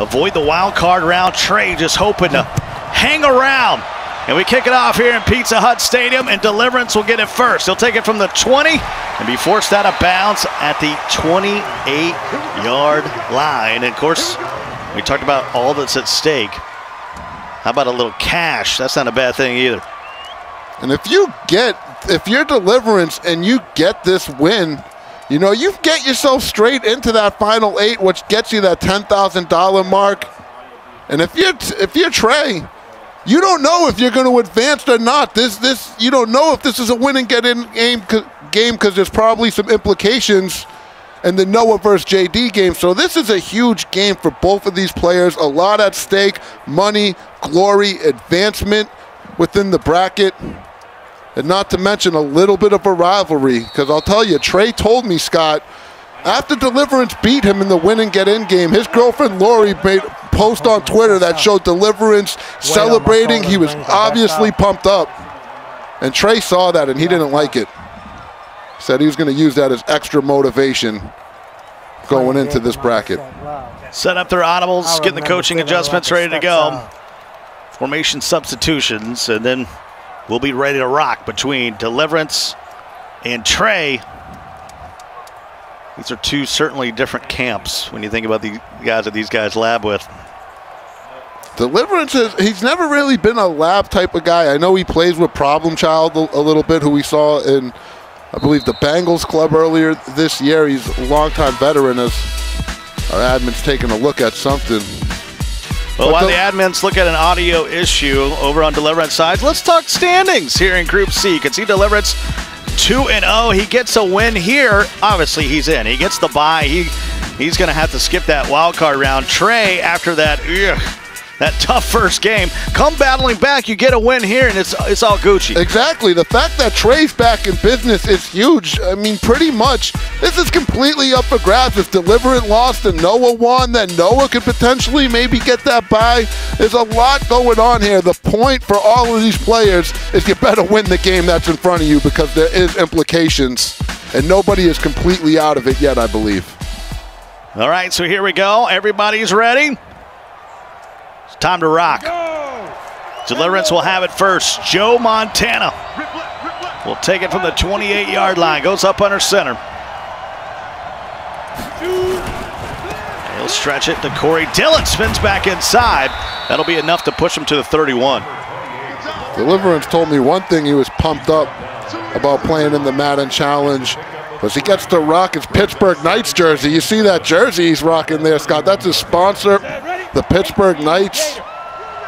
avoid the wild card round. Trey just hoping to hang around. And we kick it off here in Pizza Hut Stadium, and Deliverance will get it first. He'll take it from the 20 and be forced out of bounds at the 28-yard line. And of course, we talked about all that's at stake. How about a little cash? That's not a bad thing either. And if you get, if you're Deliverance and you get this win, you know, you get yourself straight into that final eight, which gets you that $10,000 mark. And if you're, if you're Trey, you don't know if you're going to advance or not. This, this, you don't know if this is a win and get in game game because there's probably some implications in the Noah versus JD game. So this is a huge game for both of these players. A lot at stake: money, glory, advancement within the bracket. And not to mention a little bit of a rivalry, because I'll tell you, Trey told me, Scott, after Deliverance beat him in the win and get in game, his girlfriend Lori made a post on Twitter that showed Deliverance celebrating. He was obviously pumped up. And Trey saw that and he didn't like it. Said he was going to use that as extra motivation going into this bracket. Set up their audibles, getting the coaching adjustments ready to go. Formation substitutions, and then we'll be ready to rock between Deliverance and Trey. These are two certainly different camps when you think about the guys that these guys lab with. Deliverance is, he's never really been a lab type of guy. I know he plays with Problem Child a, a little bit, who we saw in, I believe, the Bengals club earlier this year. He's a longtime veteran as our admin's taking a look at something. Well, while the admins look at an audio issue over on Deliverance side, let's talk standings here in Group C. You can see Deliverance 2 and 0. He gets a win here. Obviously, he's in. He gets the bye. He he's going to have to skip that wild card round. Trey, after that, ugh, that tough first game, come battling back. You get a win here, and it's it's all Gucci. Exactly. The fact that Trey's back in business is huge. I mean, pretty much, this is completely up for grabs. If Deliverance lost and Noah won, then Noah could potentially maybe get that bye. There's a lot going on here. The point for all of these players is you better win the game that's in front of you because there is implications, and nobody is completely out of it yet, I believe. All right, so here we go. Everybody's ready. It's time to rock. Deliverance will have it first. Joe Montana will take it from the 28 yard line. Goes up under center. He'll stretch it to Corey Dillon. Spins back inside. That'll be enough to push him to the 31. Deliverance told me one thing he was pumped up about playing in the Madden Challenge was he gets to rock his Pittsburgh Knights jersey. You see that jersey he's rocking there, Scott. That's his sponsor, the Pittsburgh Knights.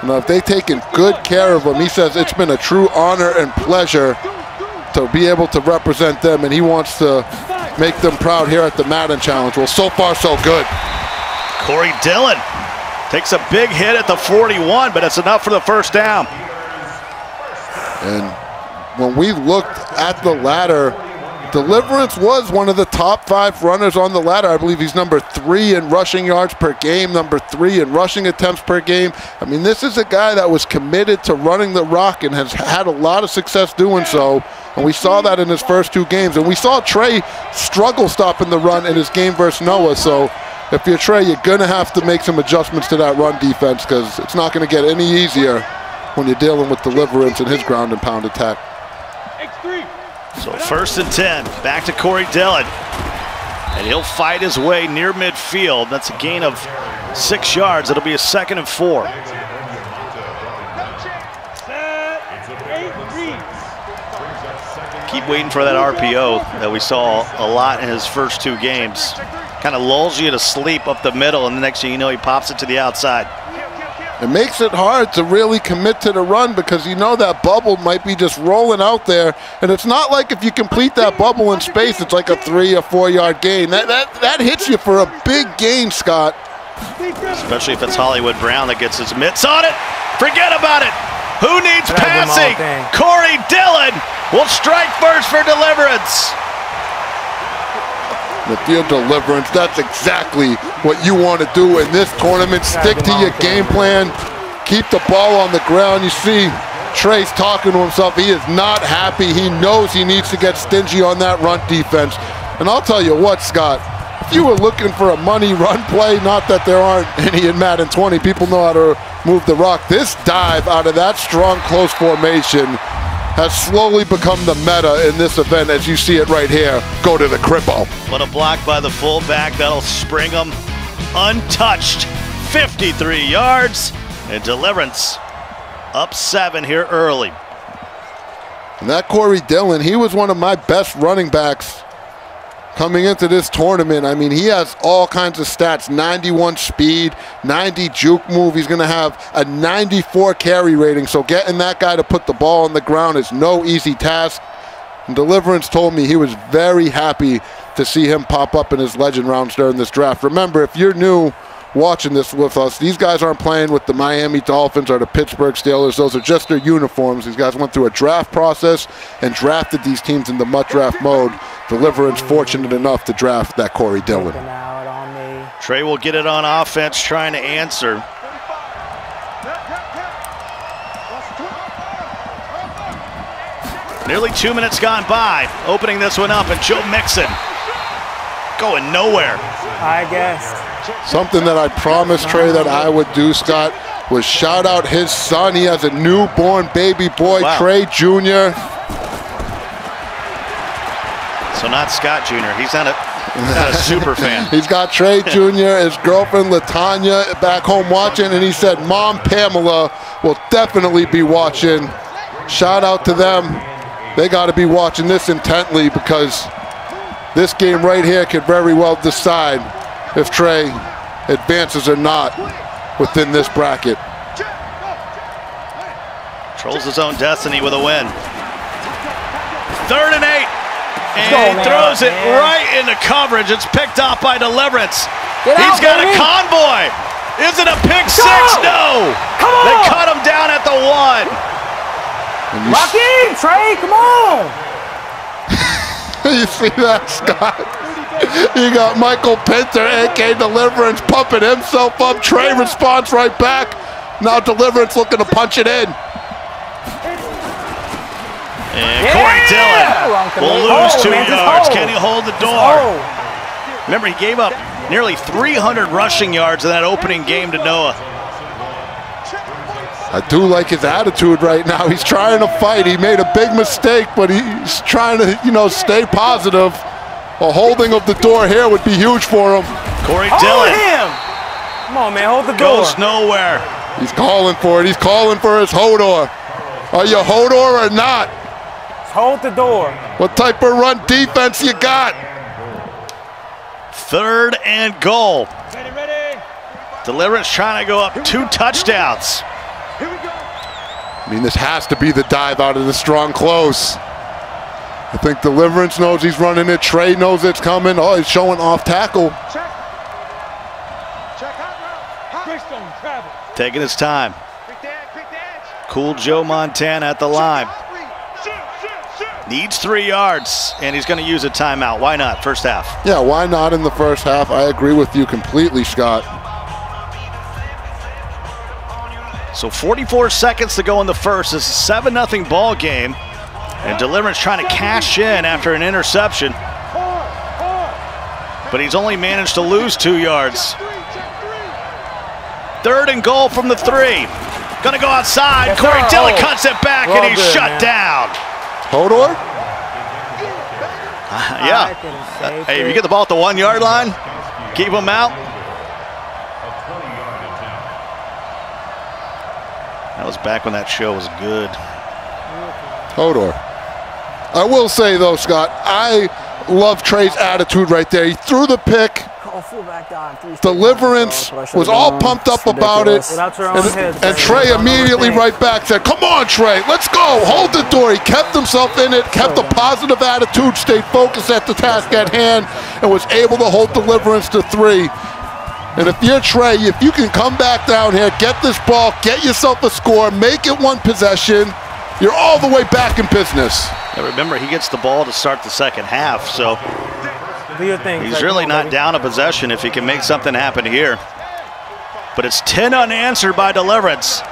You know, if they've taken good care of him, he says it's been a true honor and pleasure to be able to represent them, and he wants to make them proud here at the Madden Challenge. Well, so far, so good. Corey Dillon takes a big hit at the 41, but it's enough for the first down. And when we looked at the ladder, Deliverance was one of the top five runners on the ladder. I believe he's number three in rushing yards per game, number three in rushing attempts per game. I mean, this is a guy that was committed to running the rock and has had a lot of success doing so. And we saw that in his first two games. And we saw Trey struggle stopping the run in his game versus Noah. So if you're Trey, you're going to have to make some adjustments to that run defense because it's not going to get any easier when you're dealing with Deliverance and his ground and pound attack. So first and 10, back to Corey Dillon. And he'll fight his way near midfield. That's a gain of six yards. It'll be a second and four. Keep waiting for that RPO that we saw a lot in his first two games. Kind of lulls you to sleep up the middle, and the next thing you know, he pops it to the outside. It makes it hard to really commit to the run because you know that bubble might be just rolling out there. And it's not like if you complete that bubble in space, it's like a three or four yard gain. That, that, that hits you for a big gain, Scott. Especially if it's Hollywood Brown that gets his mitts on it. Forget about it. Who needs passing? Corey Dillon will strike first for deliverance. If you're deliverance, that's exactly what you want to do in this tournament. Stick to your game plan. Keep the ball on the ground. You see Trey's talking to himself. He is not happy. He knows he needs to get stingy on that run defense. And I'll tell you what, Scott, if you were looking for a money run play, not that there aren't any in Madden 20, people know how to move the rock. This dive out of that strong close formation has slowly become the meta in this event as you see it right here. Go to the cripple. What a block by the fullback. That'll spring him untouched. 53 yards and deliverance up seven here early. And that Corey Dillon, he was one of my best running backs coming into this tournament. I mean, he has all kinds of stats 91 speed, 90 juke move. He's going to have a 94 carry rating. So getting that guy to put the ball on the ground is no easy task. And Deliverance told me he was very happy to see him pop up in his legend rounds during this draft. Remember, if you're new, watching this with us. These guys aren't playing with the Miami Dolphins or the Pittsburgh Steelers. Those are just their uniforms. These guys went through a draft process and drafted these teams in the MUT draft mode. Deliverance fortunate enough to draft that Corey Dillon. Trey will get it on offense, trying to answer. Nearly two minutes gone by. Opening this one up, and Joe Mixon going nowhere. I guess. Something that I promised Trey that I would do, Scott, was shout out his son. He has a newborn baby boy, wow. Trey Jr. So not Scott Jr. He's not a, not a super fan. He's got Trey Jr., his girlfriend Latanya back home watching, and he said Mom Pamela will definitely be watching. Shout out to them. They got to be watching this intently because this game right here could very well decide if Trey advances or not within this bracket. Controls his own destiny with a win. Third and eight. And go, he throws it man. right into coverage. It's picked off by Deliverance. Get He's out, got baby. a convoy. Is it a pick go. six? No. Come on. They cut him down at the one. Lock in, Trey. Come on. you see that, Scott? You got Michael Pinter, AK Deliverance, pumping himself up. Trey responds right back. Now Deliverance looking to punch it in. And yeah! Corey Dillon will lose two yards. Can he hold the door? Remember, he gave up nearly 300 rushing yards in that opening game to Noah. I do like his attitude right now. He's trying to fight. He made a big mistake, but he's trying to, you know, stay positive. A holding of the door here would be huge for him. Corey hold Dillon. him. Come on, man, hold the door. Goes nowhere. He's calling for it. He's calling for his Hodor. Are you Hodor or not? Hold the door. What type of run defense you got? Third and goal. Ready, ready. Deliverance trying to go up two touchdowns. Here we go. I mean, this has to be the dive out of the strong close. I think Deliverance knows he's running it. Trey knows it's coming. Oh, he's showing off tackle. Check. Check Taking his time. Cool Joe Montana at the line. Needs three yards, and he's going to use a timeout. Why not? First half. Yeah, why not in the first half? I agree with you completely, Scott. So 44 seconds to go in the first. This is a 7 0 ball game. And Deliverance trying to cash in after an interception. But he's only managed to lose two yards. Third and goal from the three. Gonna go outside. Yes, Corey Dillon oh. cuts it back well and he's good, shut man. down. Hodor? Uh, yeah. Uh, hey, if you get the ball at the one yard line, keep him out. That was back when that show was good. Hodor. I will say though, Scott, I love Trey's attitude right there. He threw the pick. Deliverance was all pumped up about it. And, and Trey immediately right back said, come on, Trey, let's go. Hold the door. He kept himself in it, kept a positive attitude, stayed focused at the task at hand, and was able to hold Deliverance to three. And if you're Trey, if you can come back down here, get this ball, get yourself a score, make it one possession, you're all the way back in business. Yeah, remember, he gets the ball to start the second half, so he's really not down a possession if he can make something happen here. But it's 10 unanswered by Deliverance.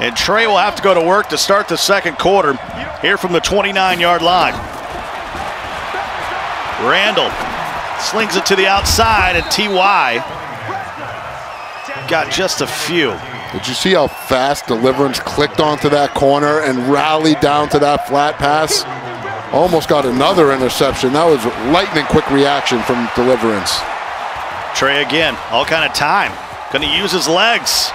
And Trey will have to go to work to start the second quarter here from the 29-yard line. Randall Slings it to the outside, and T.Y. got just a few. Did you see how fast Deliverance clicked onto that corner and rallied down to that flat pass? Almost got another interception. That was lightning quick reaction from Deliverance. Trey again, all kind of time. Going to use his legs.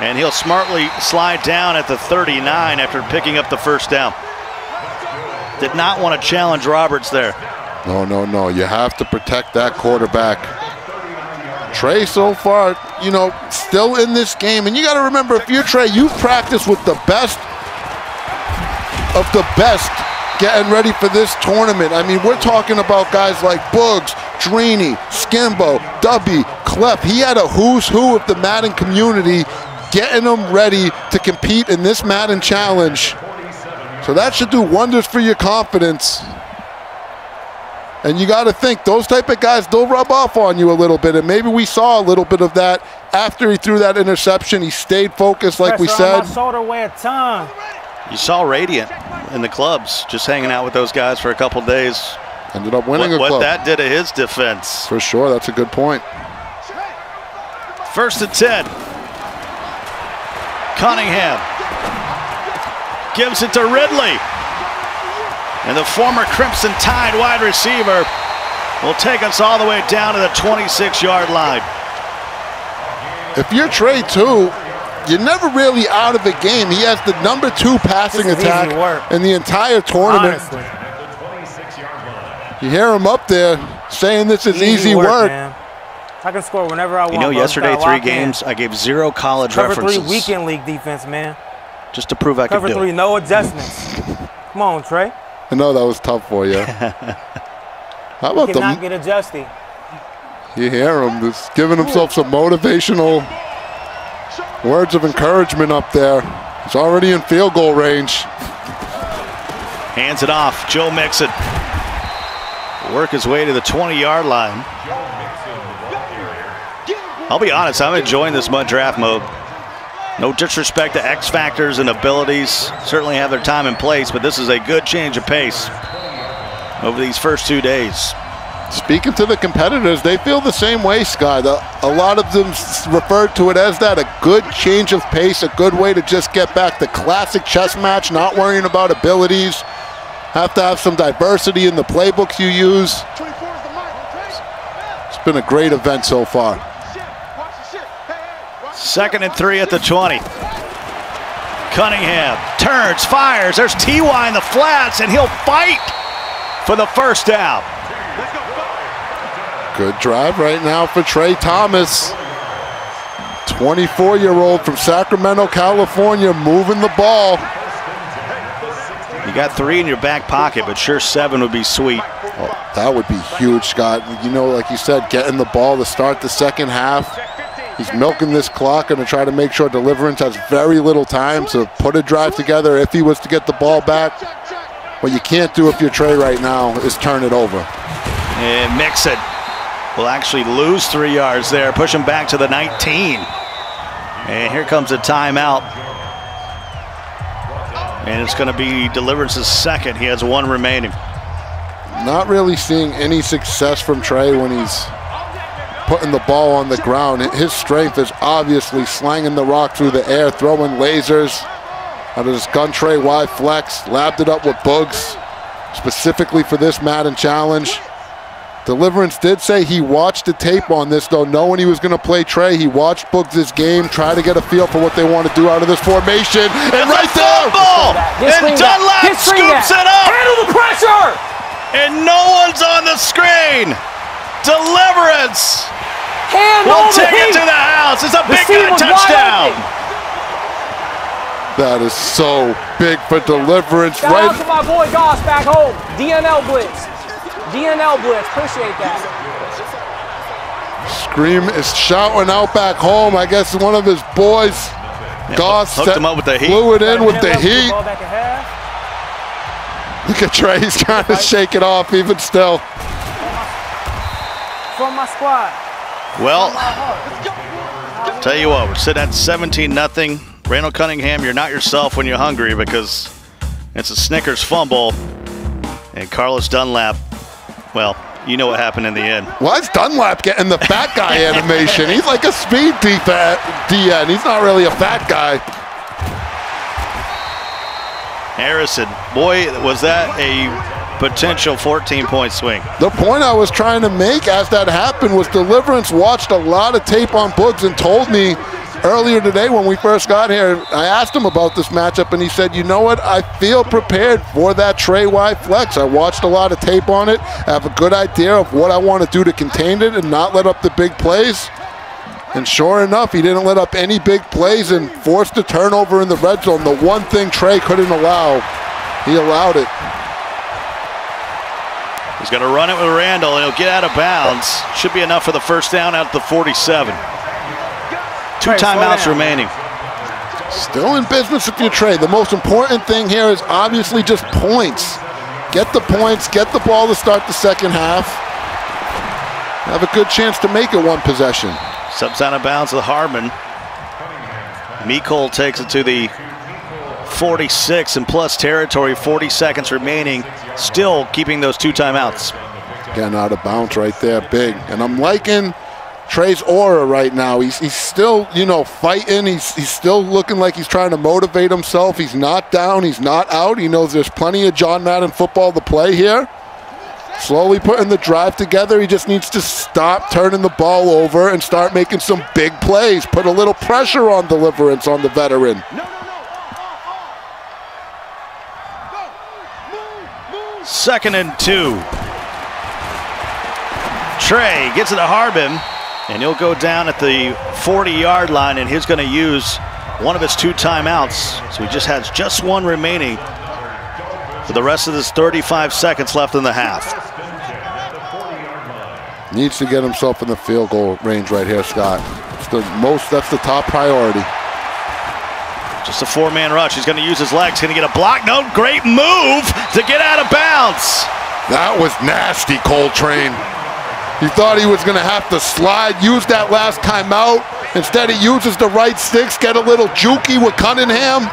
And he'll smartly slide down at the 39 after picking up the first down. Did not want to challenge Roberts there. No, no, no. You have to protect that quarterback. Trey so far, you know, still in this game. And you got to remember, if you're Trey, you've practiced with the best of the best getting ready for this tournament. I mean, we're talking about guys like Boogs, Drini, Skimbo, Dubby, Clef. He had a who's who of the Madden community getting them ready to compete in this Madden challenge. So that should do wonders for your confidence. And you got to think those type of guys, they'll rub off on you a little bit. And maybe we saw a little bit of that after he threw that interception. He stayed focused, like we said. My shoulder weigh a ton. You saw Radiant in the clubs, just hanging out with those guys for a couple days. Ended up winning what, a club. What that did to his defense. For sure, that's a good point. First and 10. Cunningham gives it to Ridley. And the former Crimson Tide wide receiver will take us all the way down to the 26-yard line. If you're Trey too, you're never really out of the game. He has the number two passing attack in the entire tournament. Honestly. You hear him up there saying this is easy, easy work. work. I can score whenever I want. You know, bro. yesterday, three in. games, I gave zero college Cover references. three weekend league defense, man. Just to prove I Cover could do three, it. no adjustments. Come on, Trey. I know that was tough for you. How about You the? cannot get adjusted. You hear him just giving himself some motivational words of encouragement up there. He's already in field goal range. Hands it off. Joe Mixon. Work his way to the 20-yard line. I'll be honest, I'm enjoying this MUT draft mode. No disrespect to X factors and abilities. Certainly have their time and place, but this is a good change of pace over these first two days. Speaking to the competitors, they feel the same way, Scott. A, a lot of them refer to it as that, a good change of pace, a good way to just get back the classic chess match, not worrying about abilities. Have to have some diversity in the playbooks you use. It's been a great event so far. Second and three at the 20. Cunningham turns, fires. There's T.Y. in the flats, and he'll fight for the first down. Good drive right now for Trey Thomas. 24-year-old from Sacramento, California, moving the ball. You got three in your back pocket, but sure seven would be sweet. Oh, that would be huge, Scott. You know, like you said, getting the ball to start the second half. He's milking this clock and to try to make sure Deliverance has very little time to put a drive together if he was to get the ball back. What you can't do if you're Trey right now is turn it over. And Mixon will actually lose three yards there, push him back to the 19. And here comes a timeout. And it's going to be Deliverance's second. He has one remaining. Not really seeing any success from Trey when he's putting the ball on the ground. His strength is obviously slanging the rock through the air, throwing lasers out of his gun tray wide flex, labbed it up with Boogs specifically for this Madden challenge. Deliverance did say he watched the tape on this, though, knowing he was going to play Trey. He watched Boogs' game, try to get a feel for what they want to do out of this formation. And right there! Ball! And Dunlap scoops it up! Handle the pressure! And no one's on the screen! Deliverance! Handle we'll take heat. it to the house. It's a big guy touchdown. That is so big for Deliverance. Shout right out to my boy Goss back home. DNL Blitz. DNL Blitz. Appreciate that. Scream is shouting out back home. I guess one of his boys, Goss, hooked him up with the heat. flew it in with the heat. ball back ahead. Look at Trey. He's trying to shake it off even still. From my squad. Well, tell you what, we're sitting at 17 nothing. Randall Cunningham, you're not yourself when you're hungry because it's a Snickers fumble. And Carlos Dunlap, well, you know what happened in the end. Why is Dunlap getting the fat guy animation? He's like a speed DN. He's not really a fat guy. Harrison, boy, was that a potential 14-point swing. The point I was trying to make as that happened was Deliverance watched a lot of tape on Boogs and told me earlier today when we first got here, I asked him about this matchup, and he said, you know what, I feel prepared for that Trey Y flex. I watched a lot of tape on it. I have a good idea of what I want to do to contain it and not let up the big plays. And sure enough, he didn't let up any big plays and forced a turnover in the red zone. The one thing Trey couldn't allow, he allowed it. He's going to run it with Randall, and he'll get out of bounds. Should be enough for the first down out at the 47. Two timeouts remaining. Still in business if you trade. The most important thing here is obviously just points. Get the points, get the ball to start the second half. Have a good chance to make it one possession. Subs out of bounds with Hardman. Mecole takes it to the 46 and plus territory, 40 seconds remaining. Still keeping those two timeouts. Getting out of bounds right there, big. And I'm liking Trey's aura right now. He's, he's still, you know, fighting. He's, he's still looking like he's trying to motivate himself. He's not down. He's not out. He knows there's plenty of John Madden football to play here. Slowly putting the drive together. He just needs to stop turning the ball over and start making some big plays. Put a little pressure on deliverance on the veteran. Second and two. Trey gets it to Hardman. And he'll go down at the 40-yard line, and he's going to use one of his two timeouts. So he just has just one remaining for the rest of this 35 seconds left in the half. Needs to get himself in the field goal range right here, Scott. It's the most, that's the top priority. Just a four-man rush. He's going to use his legs. Going to get a block. No, great move to get out of bounds. That was nasty, Coltrane. He thought he was going to have to slide, use that last timeout. Instead, he uses the right sticks, get a little jukey with Cunningham,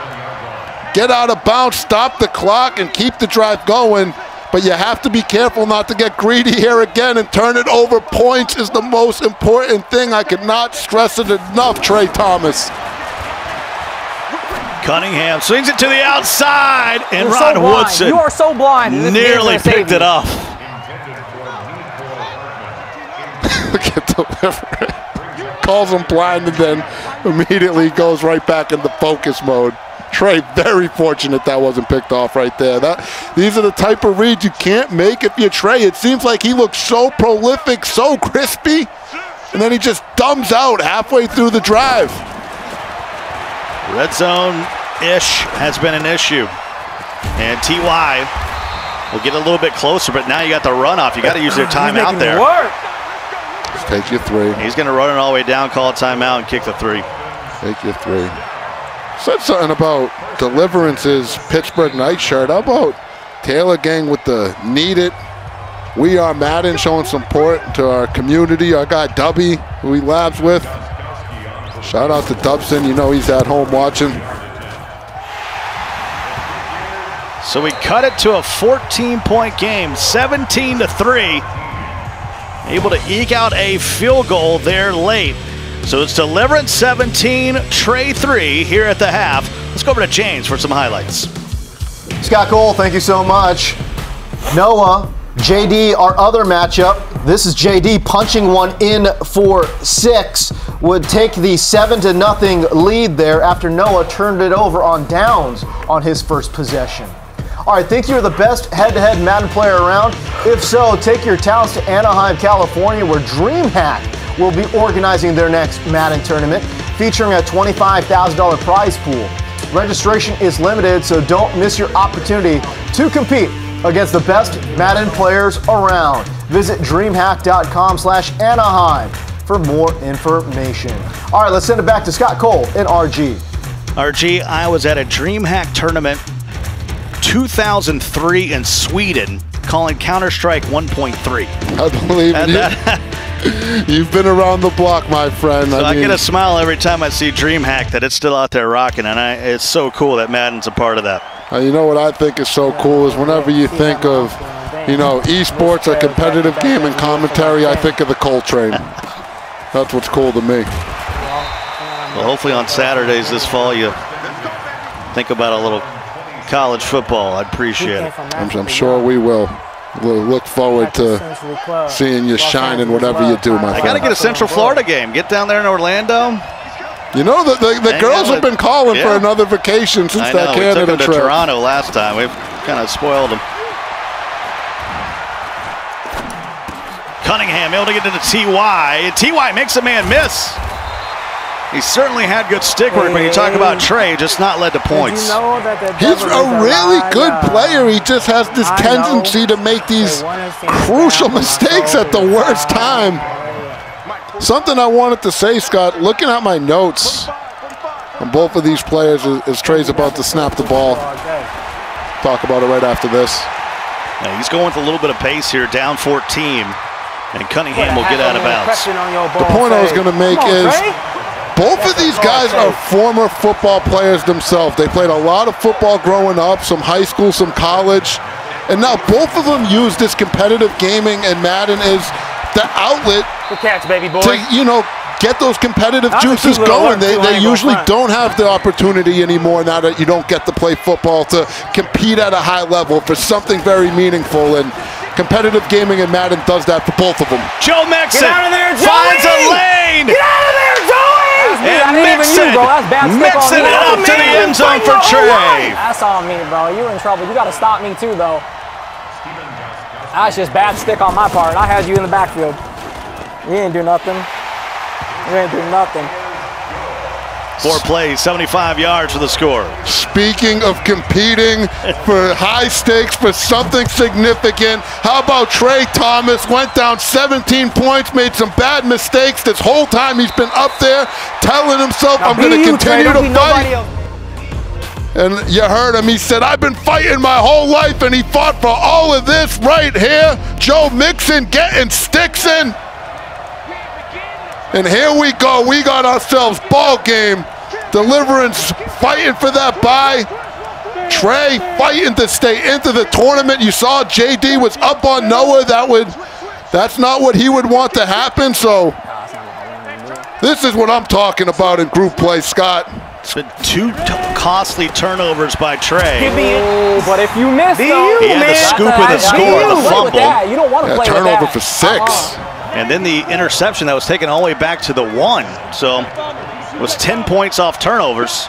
get out of bounds, stop the clock, and keep the drive going. But you have to be careful not to get greedy here again and turn it over. Points is the most important thing. I cannot stress it enough, Trey Thomas. Cunningham swings it to the outside, and You're Ron so Woodson You are so blind. and this game's nearly picked it up. Look at delivery. Calls him blind and then immediately goes right back into focus mode. Trey, very fortunate that wasn't picked off right there. That These are the type of reads you can't make if you're Trey. It seems like he looks so prolific, so crispy, and then he just dumbs out halfway through the drive. Red zone-ish has been an issue. And TY will get a little bit closer, but now you got the runoff. You got to use their He's time out there. Work. Take your three. He's going to run it all the way down, call a timeout, and kick the three. Take your three. Said something about Deliverance's Pittsburgh night shirt. How about Taylor Gang with the Need It? We are Madden showing support to our community. Our guy Dubby, who he labs with. Shout out to Dubson. You know he's at home watching. So we cut it to a 14-point game, 17 to 3. Able to eke out a field goal there late. So it's Deliverance 17, Trey 3 here at the half. Let's go over to James for some highlights. Scott Cole, thank you so much. Noah, JD, our other matchup. This is JD punching one in for six. Would take the seven to nothing lead there after Noah turned it over on downs on his first possession. All right, think you're the best head-to-head Madden player around? If so, take your talents to Anaheim, California, where DreamHack will be organizing their next Madden tournament, featuring a $25,000 prize pool. Registration is limited, so don't miss your opportunity to compete against the best Madden players around. Visit DreamHack.com slash Anaheim for more information. All right, let's send it back to Scott Cole in RG. RG, I was at a DreamHack tournament 2003 in Sweden calling Counter-Strike 1.3. I believe in And you. that, You've been around the block, my friend. so I, I mean, get a smile every time I see DreamHack that it's still out there rocking, and I, it's so cool that Madden's a part of that. Uh, you know what I think is so cool is whenever you think of you know, esports, a competitive game, and commentary, I think of the Coltrane. That's what's cool to me. Well, hopefully on Saturdays this fall you think about a little college football. I'd appreciate it. I'm, I'm sure we will. We'll look forward to seeing you shine in whatever you do, my friend. I got to get a Central Florida game. Get down there in Orlando. You know, the, the, the girls have been with- calling for another vacation since I that know. We took them to trip. Toronto last time. We've kind of spoiled them. Cunningham able to get to the TY. TY makes a man miss. He certainly had good stick work when you talk about Trey, just not led to points. You know that He's a really live, good player. He just has this I tendency to make these They won us in crucial the back of my mistakes at the worst time. Something I wanted to say, Scott, looking at my notes on both of these players as, as Trey's about to snap the ball. Talk about it right after this. Yeah, he's going with a little bit of pace here, down 14. And Cunningham will get out of bounds. The point I was going to make is both of these guys are former football players themselves. They played a lot of football growing up, some high school, some college. And now both of them use this competitive gaming and Madden as the outlet Good catch, baby boy. to, you know, get those competitive That was a juices cute going. They, they usually don't have the opportunity anymore now that you don't get to play football to compete at a high level for something very meaningful. And competitive gaming and Madden does that for both of them. Joe Mixon out of there, finds a lane. Get out of there, Joey! Ain't even you, bro. That's bad stick on it up to the end zone for Trey. That's on me, bro. You in trouble. You got to stop me too, though. That's just bad stick on my part. I had you in the backfield. You didn't do nothing. You didn't do nothing. Four plays, 75 yards for the score. Speaking of competing for high stakes, for something significant, how about Trey Thomas? Went down 17 points, made some bad mistakes. This whole time he's been up there telling himself, Now I'm going to continue to fight. And you heard him. He said, I've been fighting my whole life, and he fought for all of this right here. Joe Mixon getting sticks in. And here we go. We got ourselves ball game. Deliverance fighting for that bye. Trey fighting to stay into the tournament. You saw JD was up on Noah. That would that's not what he would want to happen. So this is what I'm talking about in group play, Scott. It's been two t- costly turnovers by Trey. Oh, but if you miss, though, you, He had the man. scoop That's with a- the that's score, you. the fumble. that. You don't want to Yeah, play turnover with that. for 6 Uh-uh. And then the interception that was taken all the way back to the one. So it was 10 points off turnovers.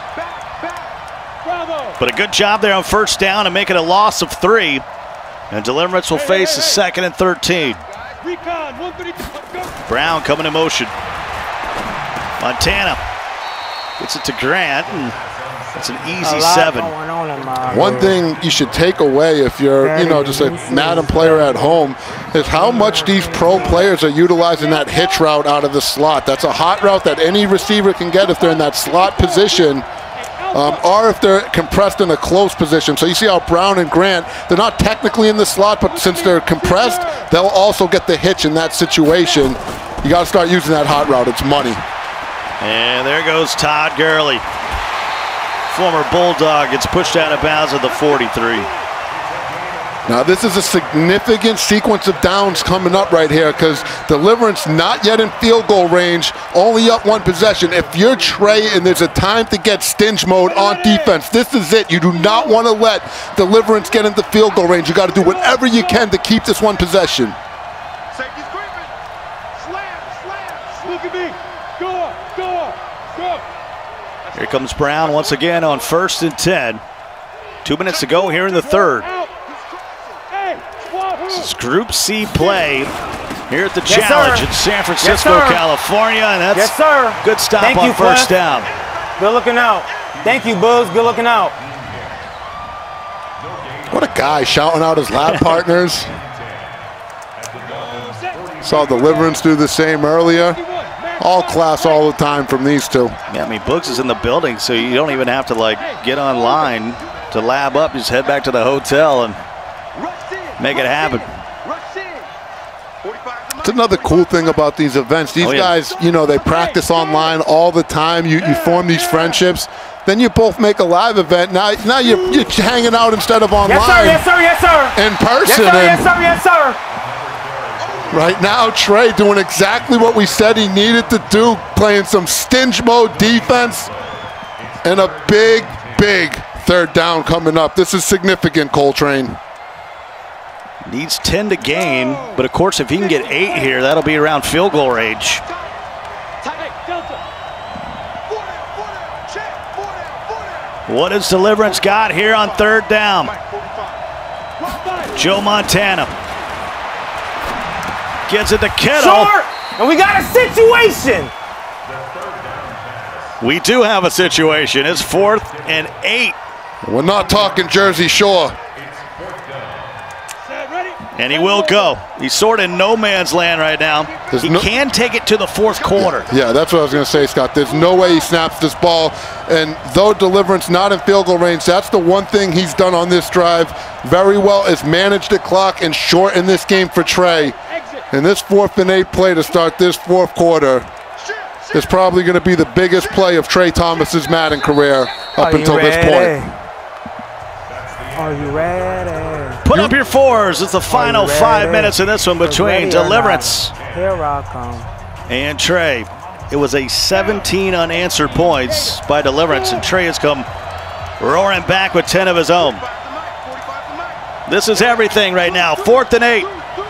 But a good job there on first down and make it a loss of three. And Deliverance will face a second and 13. Brown coming in motion. Montana gets it to Grant. And it's an easy seven. on One thing you should take away if you're, you know, just a Madden player at home is how much these pro players are utilizing that hitch route out of the slot. That's a hot route that any receiver can get if they're in that slot position. Um, or if they're compressed in a close position. So you see how Brown and Grant, they're not technically in the slot, but since they're compressed, they'll also get the hitch in that situation. You got to start using that hot route. It's money. And there goes Todd Gurley. Former Bulldog gets pushed out of bounds at the 43. Now this is a significant sequence of downs coming up right here because Deliverance not yet in field goal range, only up one possession. If you're Trey and there's a time to get stinge mode on defense, this is it. You do not want to let Deliverance get into field goal range. You got to do whatever you can to keep this one possession. Safety's creeping. Slam, slam. Look at me. Go up, go up, go. Here comes Brown once again on first and 10. Two minutes to go here in the third. Out. This is Group C play here at the Yes, Challenge sir. in San Francisco, sir. California. And that's Yes, sir. good stop Thank on you, first Cliff. down. Good looking out. Thank you, Buzz. Good looking out. What a guy shouting out his lab partners. Saw Deliverance do the same earlier. All class all the time from these two. Yeah, I mean, Boogs is in the building, so you don't even have to like get online to lab up. You just head back to the hotel and Rush in. Make it happen. Rush in. It's another cool thing about these events. These Oh, yeah. guys, you know, they practice online all the time. You, you form these friendships. Then you both make a live event. Now, now you're, you're hanging out instead of online Yes, sir. Yes, sir. Yes, sir. in Yes, person. sir. Yes, sir. Yes, sir. Right now, Trey doing exactly what we said he needed to do, playing some stinge mode defense and a big, big third down coming up. This is significant, Coltrane. Needs 10 to gain, but of course, if he can get eight here, that'll be around field goal range. What has Deliverance got here on third down? Mike, 45. One five. Joe Montana gets it to Kittle. Short. And we got a situation. We do have a situation. It's fourth and eight, We're not talking Jersey Shore. And he will go. He's sort of in no man's land right now. There's He no- can take it to the fourth quarter. Yeah, that's what I was going to say, Scott. There's no way he snaps this ball. And though Deliverance not in field goal range, that's the one thing he's done on this drive very well is manage the clock and shorten this game for Trey. Exit. And this fourth and eight play to start this fourth quarter Shift, shift. is probably going to be the biggest play of Trey Thomas's Madden career up until this point. Are you ready? Put up your fours. It's the final five minutes in this one between Ready or not? Deliverance Here I come. and Trey. It was a 17 unanswered points by Deliverance, and Trey has come roaring back with 10 of his own. 45 to Mike, 45 to Mike. This is everything right now. Fourth and eight. Two, two.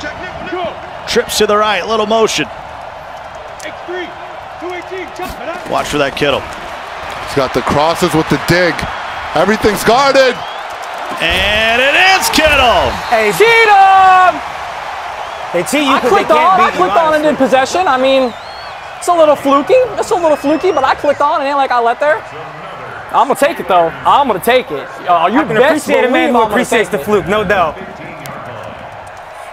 Check, nickel, nickel. Trips to the right, little motion. X3, 218, chop it up. Watch for that Kittle. He's got the crosses with the dig. Everything's guarded. And it is Kittle. Hey, cheat him! They cheat you I because they clicked can't on. I beat you. clicked on and in possession. I mean, it's a little fluky. It's a little fluky, but I clicked on. It ain't like I let there. I'm gonna take it though. I'm gonna take it. Uh, you I can appreciate a man who appreciates the it. fluke, no doubt.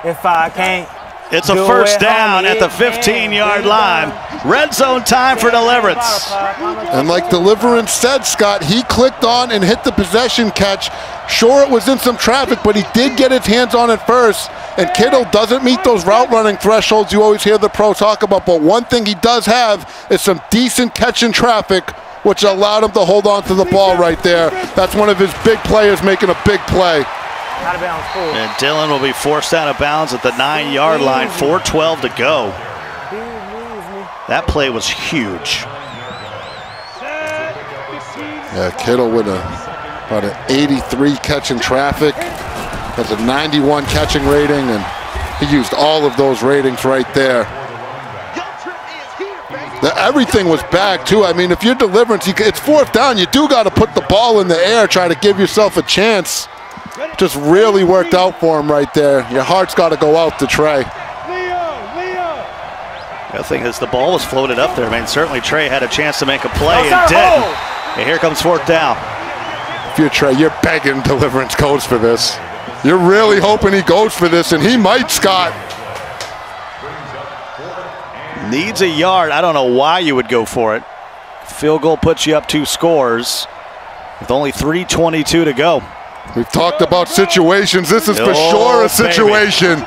If I can't, It's a Do first it, down at the 15 yard line. Red zone time for Deliverance. And like Deliverance said, Scott, he clicked on and hit the possession catch. Sure, it was in some traffic, but he did get his hands on it first. And Kittle doesn't meet those route running thresholds you always hear the pro talk about. But one thing he does have is some decent catch in traffic, which allowed him to hold on to the ball right there. That's one of his big players making a big play. Out of bounds, full. And Dillon will be forced out of bounds at the nine yard line. 4.12 to go. That play was huge. Yeah, Kittle with a about an 83 catching traffic. Has a 91 catching rating, and he used all of those ratings right there. Yo, Trip is here, baby. The, everything was back too. I mean, if you're deliverance, you, it's fourth down. You do got to put the ball in the air, try to give yourself a chance. Just really worked out for him right there. Your heart's got to go out to Trey. Leo, Leo. The thing is, the ball was floated up there. I mean, certainly Trey had a chance to make a play and didn't. And here comes fourth down. If you're Trey, you're begging deliverance goes for this. You're really hoping he goes for this, and he might, Scott. Needs a yard. I don't know why you would go for it. Field goal puts you up two scores with only 3.22 to go. We've talked about situations. This is for Oh, sure a baby. situation.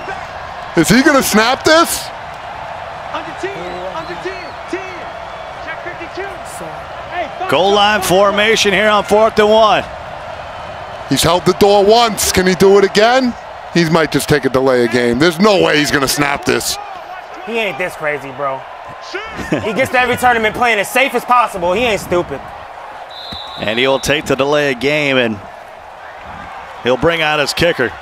Is he going to snap this? Under 10, under 10, 10. Check 52. Hey, five, Goal line formation here on fourth and one. He's held the door once. Can he do it again? He might just take a delay a game. There's no way he's going to snap this. He ain't this crazy, bro. he gets to every tournament playing as safe as possible. He ain't stupid. And he'll take the delay of game and he'll bring out his kicker.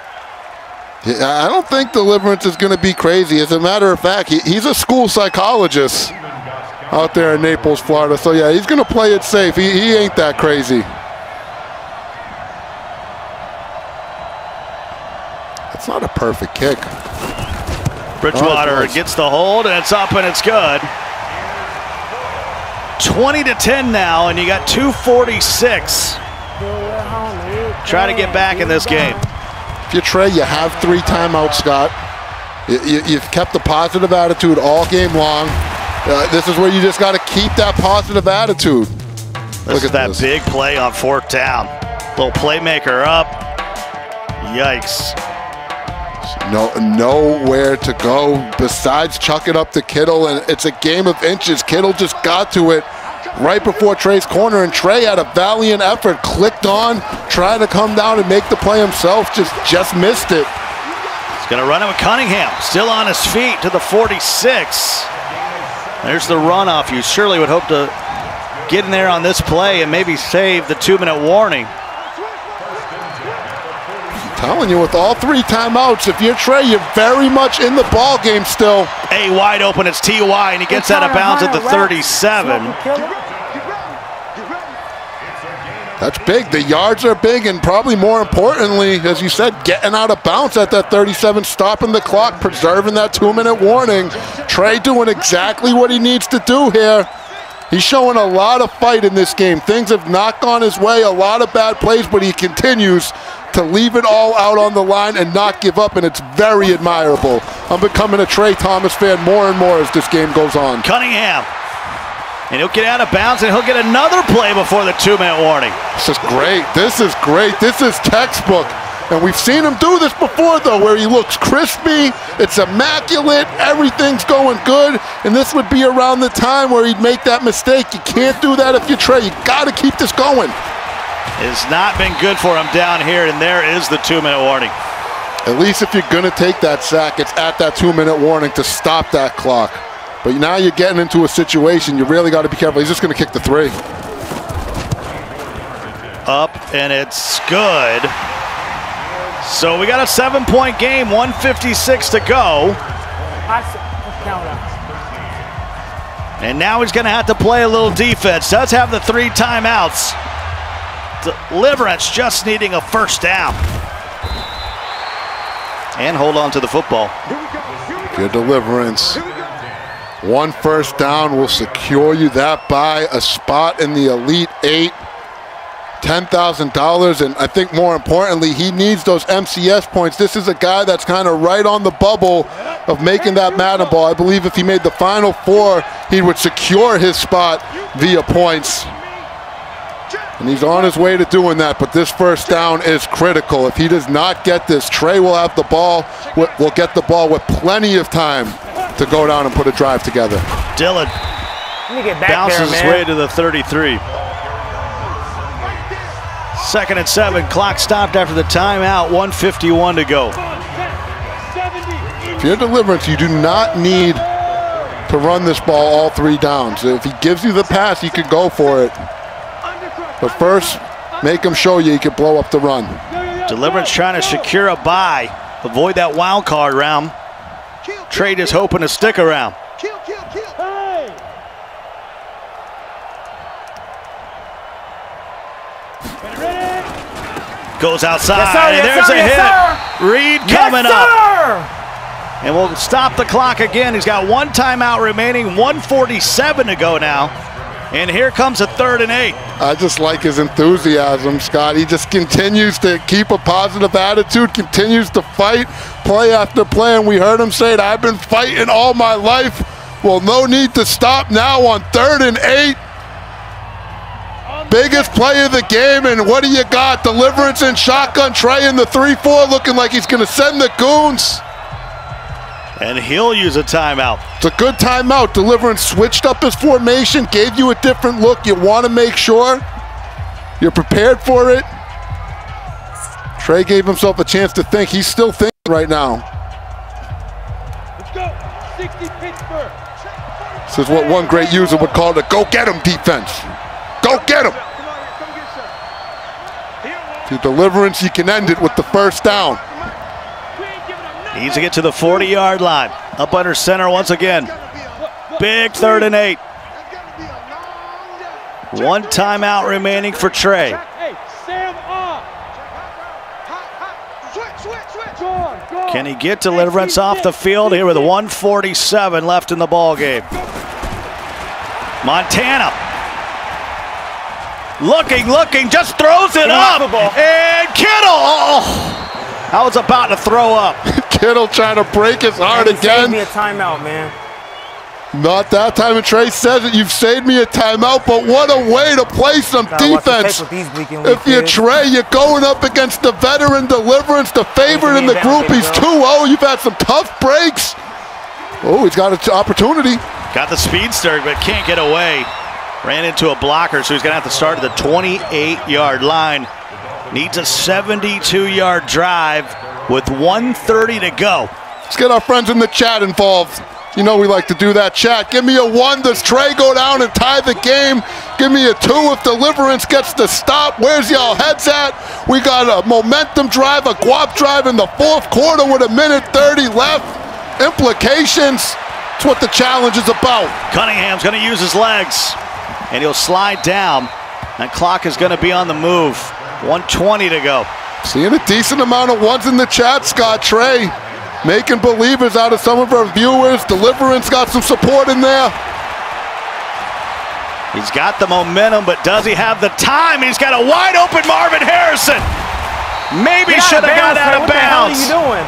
I don't think Deliverance is going to be crazy. As a matter of fact, he, he's a school psychologist out there in Naples, Florida. So, yeah, he's going to play it safe. He, he ain't that crazy. That's not a perfect kick. Bridgewater Oh, it gets the hold and it's up and it's good. 20 to 10 now, and you got 246. Try to get back in this game. If you're Trey, you have three timeouts, Scott. You, you, you've kept a positive attitude all game long. Uh, this is where you just got to keep that positive attitude. This Look at that this. big play on fourth down. Little playmaker up. Yikes. No, nowhere to go besides chuck it up to Kittle, and it's a game of inches. Kittle just got to it right before Trey's corner, and Trey had a valiant effort, clicked on, tried to come down and make the play himself, just just missed it. He's going to run it with Cunningham, still on his feet to the 46. There's the runoff. You surely would hope to get in there on this play and maybe save the two-minute warning. telling you, with all three timeouts, if you're Trey, you're very much in the ball game still. A wide open, it's Ty, and he gets out of bounds at the 37. That's big. The yards are big, and probably more importantly, as you said, getting out of bounds at that 37, stopping the clock, preserving that two-minute warning. Trey doing exactly what he needs to do here. He's showing a lot of fight in this game. Things have not gone his way, a lot of bad plays, but he continues to leave it all out on the line and not give up, and it's very admirable. I'm becoming a Trey Thomas fan more and more as this game goes on. Cunningham. And he'll get out of bounds and he'll get another play before the two minute warning. This is great. This is great. This is textbook. And we've seen him do this before, though, where he looks crispy, it's immaculate, everything's going good, and this would be around the time where he'd make that mistake. You can't do that if you Trey. You got to keep this going. It's not been good for him down here, and there is the two-minute warning. At least if you're going to take that sack, it's at that two-minute warning to stop that clock. But now you're getting into a situation you really got to be careful. He's just going to kick the three. Up, and it's good. So we got a seven-point game, 156 to go. And now he's going to have to play a little defense. Does have the three timeouts. Deliverance just needing a first down. And hold on to the football. Good deliverance. One first down will secure you that by a spot in the Elite Eight. $10,000, and I think more importantly, he needs those MCS points. This is a guy that's kind of right on the bubble of making that Madden Bowl. I believe if he made the final four, he would secure his spot via points. And he's on his way to doing that, but this first down is critical. If he does not get this, Trey will have the ball, will get the ball with plenty of time to go down and put a drive together. Dillon bounces his way to the 33. Second and seven, clock stopped after the timeout, 151 to go. If you're Deliverance, you do not need to run this ball all three downs. If he gives you the pass, you can go for it. But first, make him show you he can blow up the run. Deliverance trying to secure a bye, avoid that wild card round. Trade is hoping to stick around. Goes outside, yes, sir, and yes, there's sir, a yes, hit. Sir. Reed coming sir. up. And we'll stop the clock again. He's got one timeout remaining, 147 to go now. And here comes a third and eight. I just like his enthusiasm, Scott. He just continues to keep a positive attitude, continues to fight play after play. And we heard him say it, I've been fighting all my life. Well, no need to stop now on third and eight. Biggest play of the game, and what do you got? Deliverance and shotgun Trey in the 3-4 looking like he's going to send the goons. And he'll use a timeout. It's a good timeout. Deliverance switched up his formation, gave you a different look. You want to make sure you're prepared for it. Trey gave himself a chance to think. He's still thinking right now. Let's go. 60 Pittsburgh. This is what one great user would call the go get him defense. Go get him. To Deliverance, you can end it with the first down. Needs to get to the 40 yard line. Up under center once again. Big third and eight. One timeout remaining for Trey. Can he get Deliverance off the field here with 147 left in the ball game? Montana looking, looking, just throws it up. And Kittle, oh, I was about to throw up. Kittle trying to break his heart Man, again. saved me a timeout, man. Not that time. And Trey says it. You've saved me a timeout, but what a way to play some Gotta watch the tape defense. with these If you're. Trey, you're going up against the veteran Deliverance, the favorite in the group. He's 2-0. You've had some tough breaks. Oh, he's got an opportunity. Got the speedster, but can't get away. Ran into a blocker, so he's going to have to start at the 28-yard line. Needs a 72-yard drive with 130 to go. Let's get our friends in the chat involved. You know we like to do that chat. Give me a one. Does Trey go down and tie the game? Give me a two if Deliverance gets the stop. Where's y'all heads at? We got a momentum drive, a guap drive in the fourth quarter with a minute 30 left. Implications. That's what the challenge is about. Cunningham's going to use his legs, and he'll slide down. That clock is going to be on the move. 120 to go. Seeing a decent amount of ones in the chat, Scott Trey. Making believers out of some of our viewers. Deliverance got some support in there. He's got the momentum, but does he have the time? He's got a wide open Marvin Harrison. Maybe Get should have got out Trey. of What the hell are bounds. you doing?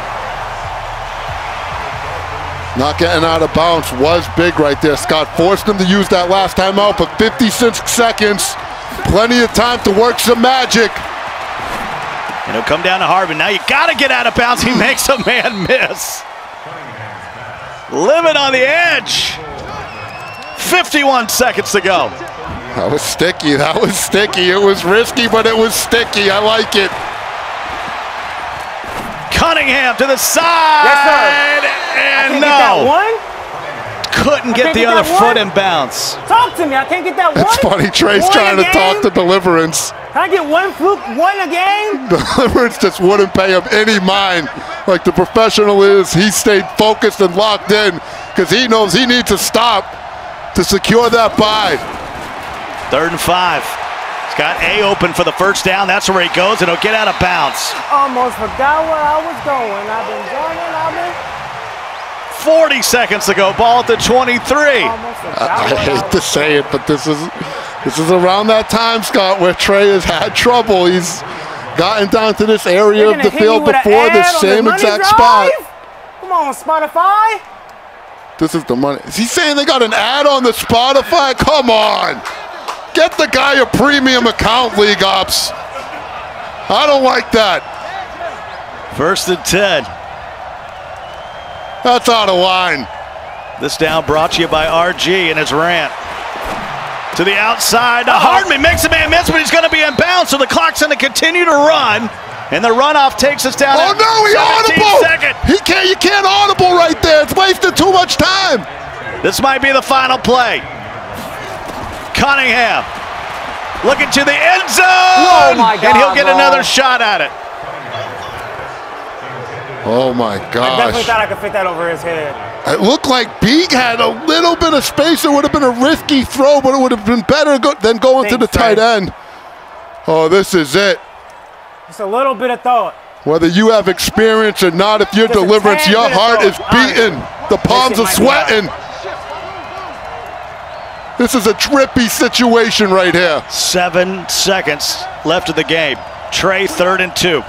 Not getting out of bounds was big right there. Scott forced him to use that last time out, but 56 seconds. Plenty of time to work some magic. And he'll come down to Hardman. Now you got to get out of bounds. He makes a man miss. Limit on the edge. 51 seconds to go. That was sticky. That was sticky. It was risky, but it was sticky. I like it. Cunningham to the side. Yes, sir. And Can't get that no. one? Couldn't get the get other foot one? in bounds. Talk to me. I can't get that one. It's funny. Trey's One trying to talk to Deliverance. Can I get one fluke, one a game? Deliverance just wouldn't pay him any mind. Like the professional is, he stayed focused and locked in because he knows he needs to stop to secure that bye. Third and five. He's got A open for the first down. That's where he goes, and he'll get out of bounds. Almost forgot where I was going. I've been running. I've been 40 seconds to go. Ball at the 23. I I hate to say it, but this is this is around that time, Scott, where Trey has had trouble. He's gotten down to this area of the field before this the same money exact drive? spot. Come on, Spotify. This is the money. Is he saying they got an ad on the Spotify? Come on. Get the guy a premium account, League Ops. I don't like that. First and 10. That's out of line. This down brought to you by RG and his rant. To the outside. to Hardman makes a man miss, but he's going to be in bounds, so the clock's going to continue to run. And the runoff takes us down. Oh no, he audible. second. He can't. You can't audible right there. It's wasting too much time. This might be the final play. Cunningham looking to the end zone. Oh, my and he'll get bro. another shot at it. Oh my god. I definitely thought I could fit that over his head. It looked like Beeg had a little bit of space. It would have been a risky throw, but it would have been better go- than going to the Thanks, tight Trey. end. Oh, this is it. Just a little bit of thought. Whether you have experience or not, if you're Just Deliverance, your heart is thought. All right. beating. The palms are might be hot. sweating. This is a trippy situation right here. Seven seconds left of the game. Trey third and two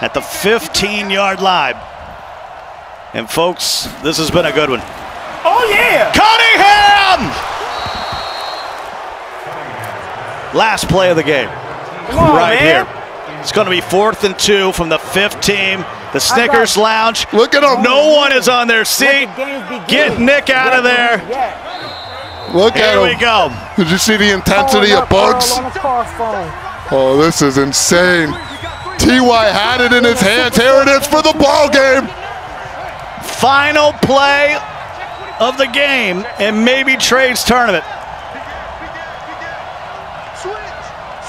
at the 15 yard line. And folks, this has been a good one. Oh yeah. Cunningham! Last play of the game. Come on, right man. here. It's going to be fourth and two from the 15. The Snickers Lounge. Look at him. No one is on their Let seat. the. Get Nick out of there. Look Here at him. Here we go. Did you see the intensity Calling of Boogs? on his car phone. Oh, this is insane. Ty had it in his hands. Here it is for the ball game. Final play of the game and maybe trades tournament. Switch,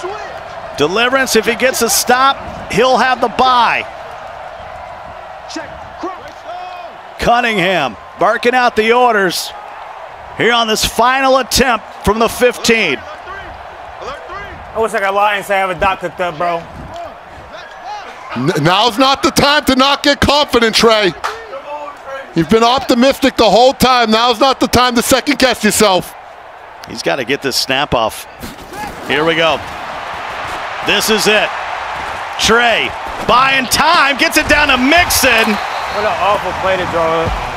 switch. Deliverance, if he gets a stop, he'll have the bye. Cunningham barking out the orders here on this final attempt from the 15. Alert three. Alert three. I wish I could lie and say I have a dot cooked up, bro. N- Now's not the time to not get confident, Trey. You've been optimistic the whole time. Now's not the time to second guess yourself. He's got to get this snap off. Here we go. This is it. Trey buying time, gets it down to Mixon. What an awful play to draw up.